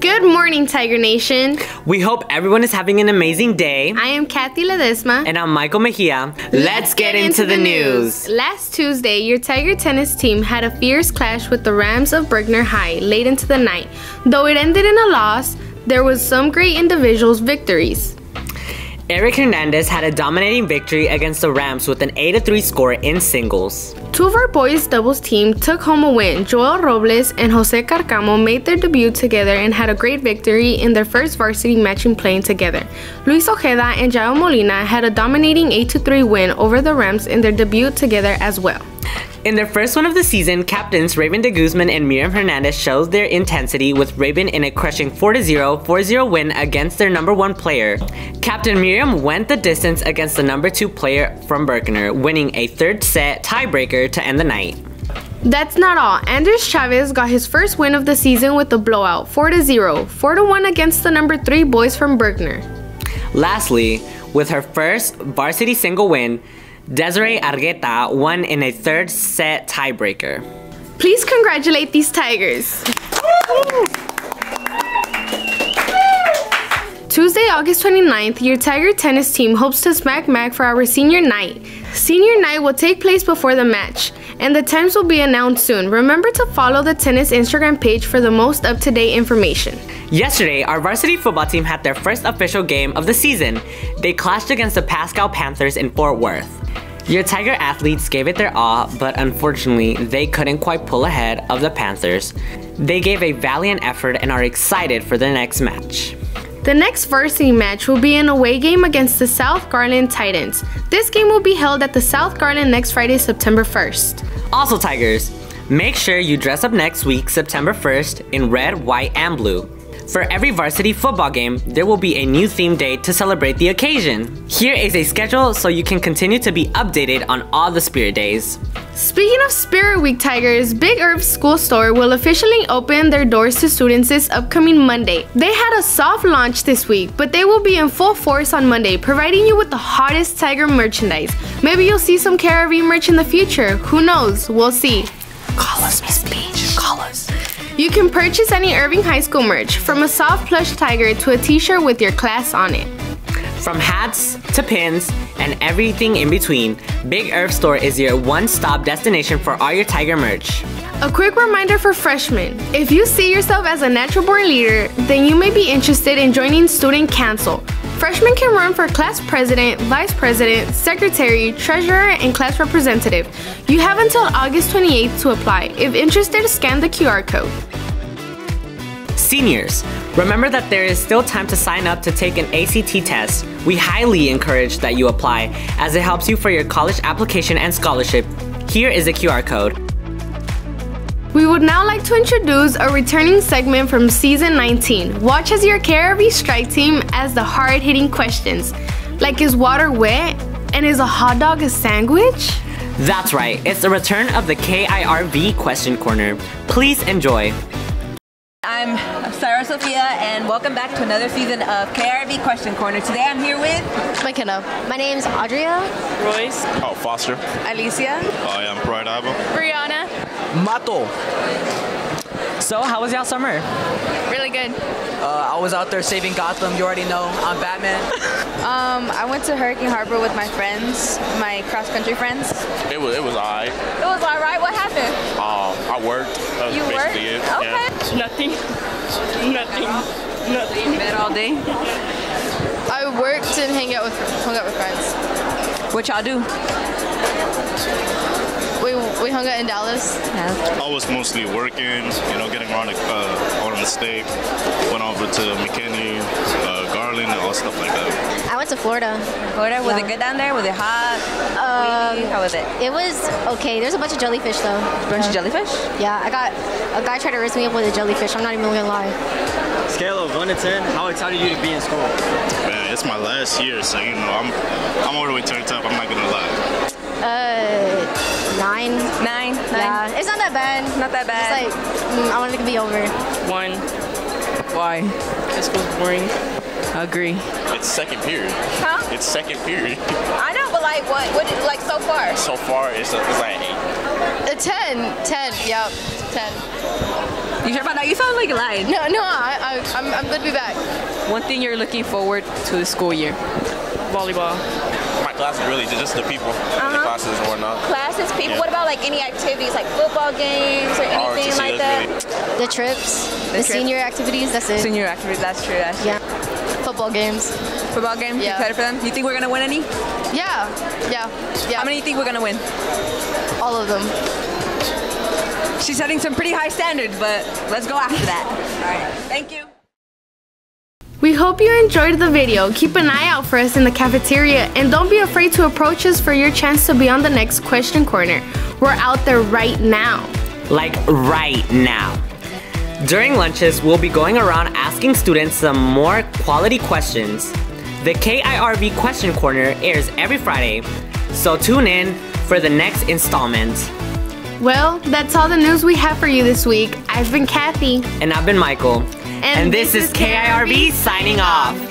Good morning, Tiger Nation. We hope everyone is having an amazing day. I am Kathia Ledesma. And I'm Michael Mejia. Let's, get, into, the news. Last Tuesday, your Tiger tennis team had a fierce clash with the Rams of Berkner High late into the night. Though it ended in a loss, there was some great individuals' victories. Erick Hernandez had a dominating victory against the Rams with an 8-3 score in singles. Two of our boys' doubles team took home a win. Joel Robles and Jose Carcamo made their debut together and had a great victory in their first varsity matching playing together. Luis Ojeda and Jael Molina had a dominating 8-3 win over the Rams in their debut together as well. In their first one of the season, captains Raven de Guzman and Miriam Hernandez showed their intensity with Raven in a crushing 4-0, 4-0 win against their number one player. Captain Miriam went the distance against the number two player from Berkner, winning a third set tiebreaker to end the night. That's not all. Andres Chavez got his first win of the season with a blowout, 4-0, 4-1 against the number 3 boys from Berkner. Lastly, with her first varsity single win, Desiray Argueta won in a third set tiebreaker. Please congratulate these Tigers. Tuesday, August 29th, your Tiger tennis team hopes to smack Mac for our senior night. Senior night will take place before the match, and the times will be announced soon. Remember to follow the tennis Instagram page for the most up to date information. Yesterday, our varsity football team had their first official game of the season. They clashed against the Paschal Panthers in Fort Worth. Your Tiger athletes gave it their all, but unfortunately, they couldn't quite pull ahead of the Panthers. They gave a valiant effort and are excited for their next match. The next varsity match will be an away game against the South Garland Titans. This game will be held at the South Garland next Friday, September 1st. Also, Tigers, make sure you dress up next week, September 1st, in red, white, and blue. For every varsity football game, there will be a new theme day to celebrate the occasion. Here is a schedule so you can continue to be updated on all the Spirit Days. Speaking of Spirit Week Tigers, Big Herb School Store will officially open their doors to students this upcoming Monday. They had a soft launch this week, but they will be in full force on Monday, providing you with the hottest Tiger merchandise. Maybe you'll see some KIRV merch in the future. Who knows? We'll see. Call us, You can purchase any Irving High School merch, from a soft plush tiger to a t-shirt with your class on it. From hats to pins and everything in between, Big Herb Store is your one-stop destination for all your tiger merch. A quick reminder for freshmen. If you see yourself as a natural born leader, then you may be interested in joining Student Council. Freshmen can run for class president, vice president, secretary, treasurer, and class representative. You have until August 28th to apply. If interested, scan the QR code. Seniors, remember that there is still time to sign up to take an ACT test. We highly encourage that you apply as it helps you for your college application and scholarship. Here is a QR code. We would now like to introduce a returning segment from season 19. Watch as your KIRV strike team as the hard hitting questions. Like, is water wet? And is a hot dog a sandwich? That's right, it's the return of the KIRV question corner. Please enjoy. I'm Sarah Sophia, and welcome back to another season of KIRV Question Corner. Today I'm here with McKenna. My name's Audria. Royce. Oh, Foster. Alicia. I am Pride Abba. Brianna. Mato. So, how was y'all summer? Really good. Uh, I was out there saving Gotham. You already know. I'm Batman. Um, I went to Hurricane Harbor with my friends, my cross country friends. It was it was I. It was all right. What happened? Um, I worked. That was You worked? basically it. Okay. Yeah. Nothing. Nothing. Nothing. Bed all day. I worked and hang out with hung out with friends. What y'all do? We we hung out in Dallas. Yeah. I was mostly working, you know, getting around the, uh, out on the state. Went over to McKinney, uh, Garland, and all stuff like that. I went to Florida. Florida, was it good down there? Was it hot? Um, How was it? It was okay. There's a bunch of jellyfish though. Bunch of jellyfish? Yeah, I got a guy tried to race me up with a jellyfish. I'm not even gonna lie. Scale of 1 to 10, how excited are you to be in school? Man, it's my last year, so you know, I'm I'm all the way turned up. I'm not gonna lie. Uh, nine. Nine? Nine? Yeah, it's not that bad. Not that bad. It's bad. like mm, I want it to be over. One. Why? This was boring. I agree. It's second period. Huh? It's second period. I know, but like what? What did like so far? so far, it's, a, it's like eight. A 10. 10. Yep. 10. You sure about that? You sound like lying. No, no, I, I, Good to be back. One thing you're looking forward to the school year? Volleyball. My class is really just the people, uh-huh. the classes and whatnot. Classes, people. Yeah. What about like any activities, like football games or anything like that? Really... The trips, the, the trip. senior activities. That's it. Senior activities. That's true. That's yeah. True. Football games. Football games. Yeah. You excited for them? You think we're gonna win any? Yeah. Yeah. Yeah. How many do you think we're gonna win? All of them. She's setting some pretty high standards, but let's go after that. All right. Thank you. We hope you enjoyed the video. Keep an eye out for us in the cafeteria and don't be afraid to approach us for your chance to be on the next question corner. We're out there right now. Like right now. During lunches, we'll be going around asking students some more quality questions. The KIRV Question Corner airs every Friday, so tune in for the next installment. Well, that's all the news we have for you this week. I've been Kathia. And I've been Michael. And, this, this, is KIRV signing off.